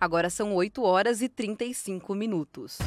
Agora são 8 horas e 35 minutos.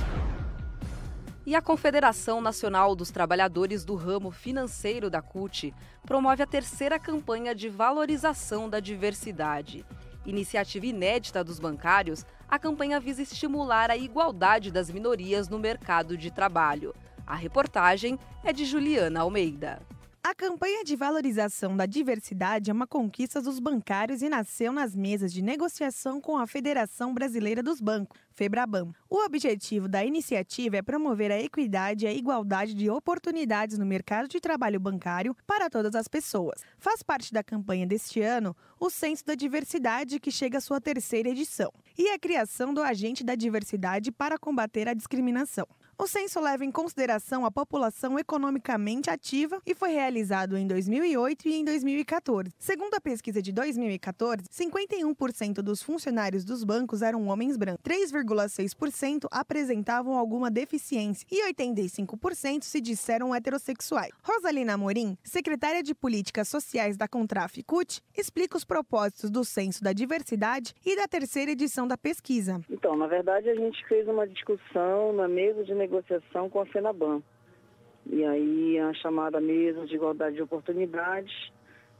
E a Confederação Nacional dos Trabalhadores do Ramo Financeiro da CUT promove a terceira campanha de valorização da diversidade. Iniciativa inédita dos bancários, a campanha visa estimular a igualdade das minorias no mercado de trabalho. A reportagem é de Juliana Almeida. A campanha de valorização da diversidade é uma conquista dos bancários e nasceu nas mesas de negociação com a Federação Brasileira dos Bancos, FEBRABAN. O objetivo da iniciativa é promover a equidade e a igualdade de oportunidades no mercado de trabalho bancário para todas as pessoas. Faz parte da campanha deste ano o Censo da Diversidade, que chega à sua terceira edição, e a criação do Agente da Diversidade para combater a discriminação. O censo leva em consideração a população economicamente ativa e foi realizado em 2008 e em 2014. Segundo a pesquisa de 2014, 51% dos funcionários dos bancos eram homens brancos, 3,6% apresentavam alguma deficiência e 85% se disseram heterossexuais. Rosalina Amorim, secretária de Políticas Sociais da Contraficut, explica os propósitos do Censo da Diversidade e da terceira edição da pesquisa. Então, na verdade, a gente fez uma discussão na mesa de negociação negociação com a FENABAN. E aí a chamada mesa de igualdade de oportunidades,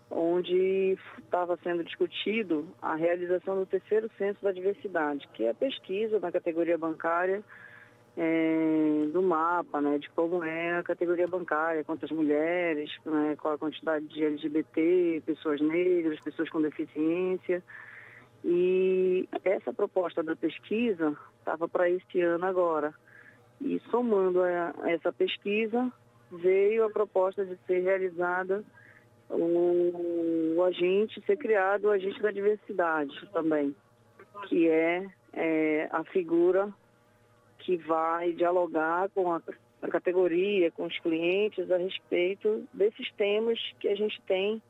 onde estava sendo discutido a realização do terceiro censo da diversidade, que é a pesquisa na categoria bancária é, do mapa, né, de como é a categoria bancária, quantas mulheres, né, qual a quantidade de LGBT, pessoas negras, pessoas com deficiência. E essa proposta da pesquisa estava para este ano agora. E somando a, essa pesquisa, veio a proposta de ser realizada o, o, agente, ser criado o agente da diversidade também, que é, é a figura que vai dialogar com a, a, categoria, com os clientes a respeito desses temas que a gente tem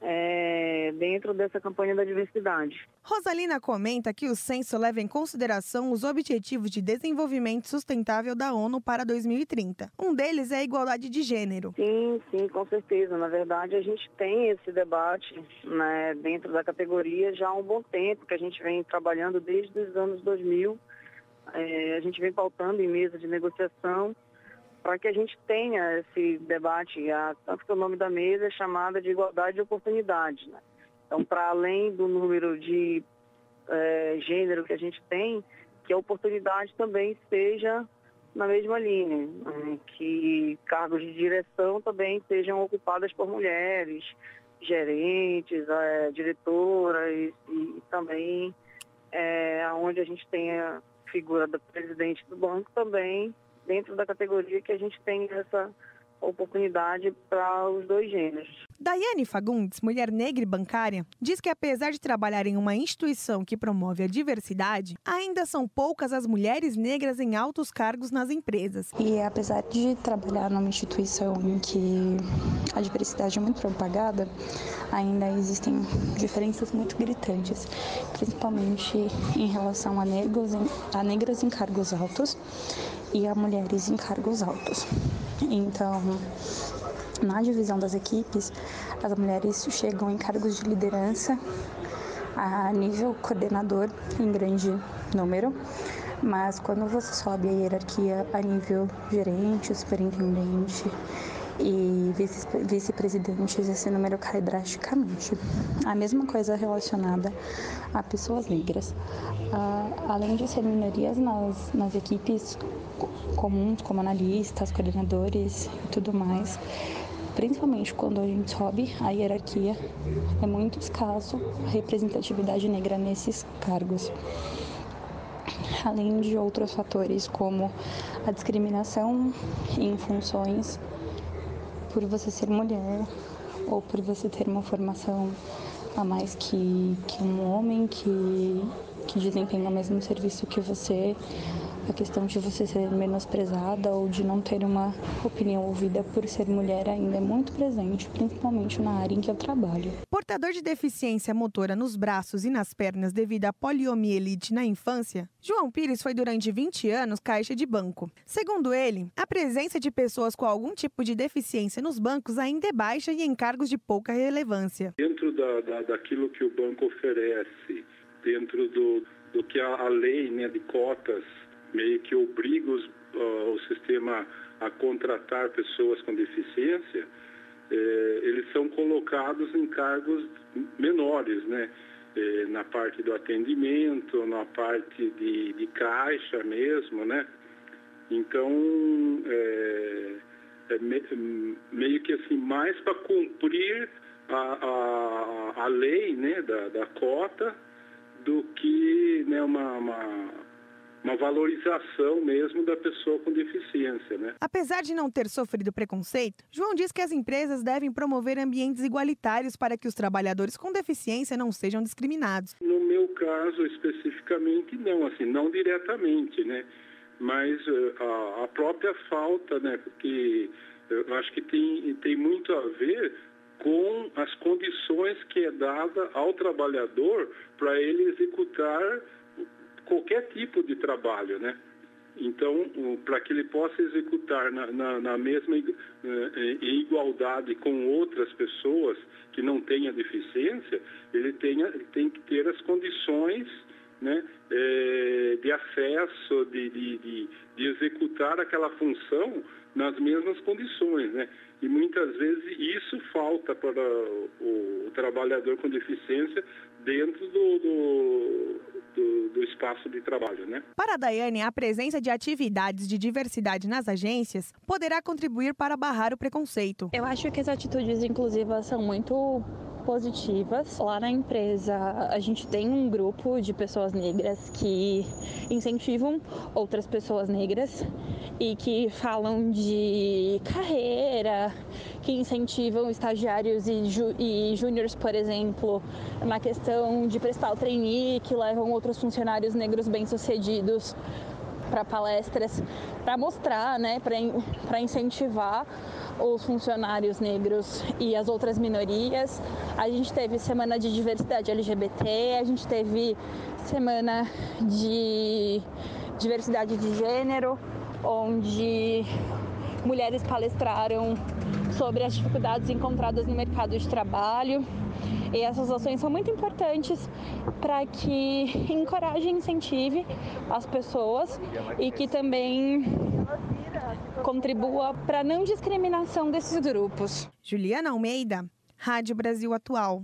é, dentro dessa campanha da diversidade. Rosalina comenta que o censo leva em consideração os Objetivos de Desenvolvimento Sustentável da ONU para 2030. Um deles é a igualdade de gênero. Sim, sim, com certeza. Na verdade, a gente tem esse debate né, dentro da categoria já há um bom tempo, que a gente vem trabalhando desde os anos 2000. É, a gente vem pautando em mesa de negociação para que a gente tenha esse debate, a, tanto que o nome da mesa é chamada de igualdade de oportunidades. Né? Então, para além do número de é, gênero que a gente tem, que a oportunidade também seja na mesma linha, né? que cargos de direção também sejam ocupados por mulheres, gerentes, é, diretoras e, também é, onde a gente tem a figura da presidente do banco também dentro da categoria que a gente tem essa oportunidade para os dois gêneros. Daiane Fagundes, mulher negra e bancária, diz que apesar de trabalhar em uma instituição que promove a diversidade, ainda são poucas as mulheres negras em altos cargos nas empresas. E apesar de trabalhar numa instituição em que a diversidade é muito propagada, ainda existem diferenças muito gritantes, principalmente em relação a negros, a negras em cargos altos e a mulheres em cargos altos. Então, na divisão das equipes, as mulheres chegam em cargos de liderança a nível coordenador em grande número, mas quando você sobe a hierarquia a nível gerente, superintendente e vice-presidentes, esse número cai drasticamente. A mesma coisa relacionada a pessoas negras. além de ser minorias nas, nas equipes comuns, como analistas, coordenadores e tudo mais, principalmente quando a gente sobe a hierarquia, é muito escasso a representatividade negra nesses cargos. Além de outros fatores como a discriminação em funções por você ser mulher ou por você ter uma formação a mais que, que um homem que, que desempenha o mesmo serviço que você a questão de você ser menosprezada ou de não ter uma opinião ouvida por ser mulher ainda é muito presente, principalmente na área em que eu trabalho. Portador de deficiência motora nos braços e nas pernas devido à poliomielite na infância, João Pires foi durante 20 anos caixa de banco. Segundo ele, a presença de pessoas com algum tipo de deficiência nos bancos ainda é baixa e em cargos de pouca relevância. Dentro da, da daquilo que o banco oferece, dentro do do que a, a lei né, de cotas meio que obriga os, uh, o sistema a contratar pessoas com deficiência, eh, eles são colocados em cargos menores, né? Eh, na parte do atendimento, na parte de, de caixa mesmo, né? Então, é, é me, meio que assim, mais para cumprir a, a, a lei né, da, da cota do que né, uma, uma uma valorização mesmo da pessoa com deficiência. Né? Apesar de não ter sofrido preconceito, João diz que as empresas devem promover ambientes igualitários para que os trabalhadores com deficiência não sejam discriminados. No meu caso, especificamente, não, assim, não diretamente, né? Mas uh, a, própria falta, né? Porque eu acho que tem, tem muito a ver com as condições que é dada ao trabalhador para ele executar qualquer tipo de trabalho, né? Então, para que ele possa executar na, na, na mesma eh, em igualdade com outras pessoas que não tenham deficiência, ele, tenha, tem que ter as condições né, é, de acesso, de, de, de, de, executar aquela função nas mesmas condições. Né? E muitas vezes isso falta para o, o trabalhador com deficiência dentro do, do, espaço de trabalho. Né? Para a Daiane, a presença de atividades de diversidade nas agências poderá contribuir para barrar o preconceito. Eu acho que as atitudes inclusivas são muito positivas. Lá na empresa, a gente tem um grupo de pessoas negras que incentivam outras pessoas negras e que falam de carreira, que incentivam estagiários e, ju e júniores, por exemplo, na questão de prestar o trainee, que levam outros funcionários negros bem-sucedidos para palestras, para mostrar, né, para incentivar os funcionários negros e as outras minorias. A gente teve semana de diversidade LGBT, a gente teve semana de diversidade de gênero, onde mulheres palestraram sobre as dificuldades encontradas no mercado de trabalho. E essas ações são muito importantes para que encoraje e incentive as pessoas e que também contribua para a não discriminação desses grupos. Juliana Almeida, Rádio Brasil Atual.